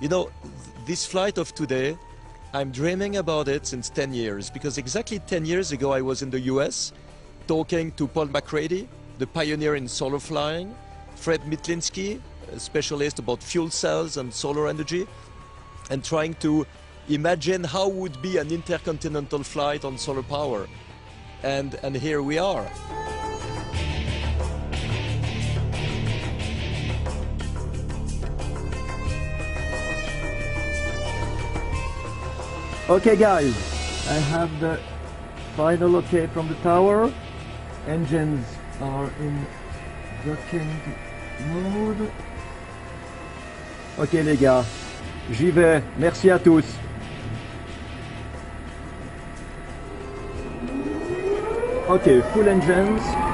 You know, this flight of today, I'm dreaming about it since 10 years because exactly 10 years ago I was in the US talking to Paul MacCready, the pioneer in solar flying, Fred Mitlitsky, a specialist about fuel cells and solar energy, and trying to imagine how would be an intercontinental flight on solar power. And, and here we are. Okay guys, I have the final okay from the tower. Engines are in docking mode. Ok les gars, j'y vais. Merci à tous. Ok, full engines.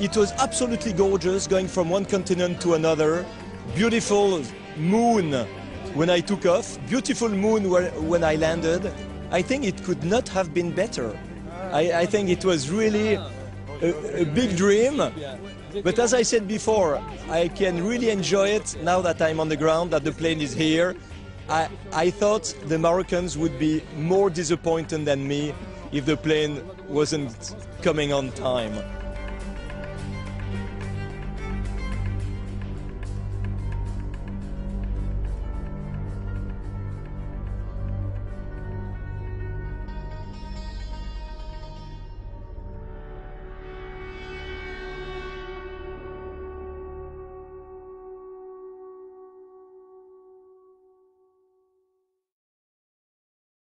It was absolutely gorgeous going from one continent to another. Beautiful moon when I took off, beautiful moon when I landed. I think it could not have been better. I, I think it was really a, a big dream. But as I said before, I can really enjoy it now that I'm on the ground, that the plane is here. I, I thought the Moroccans would be more disappointed than me if the plane wasn't coming on time.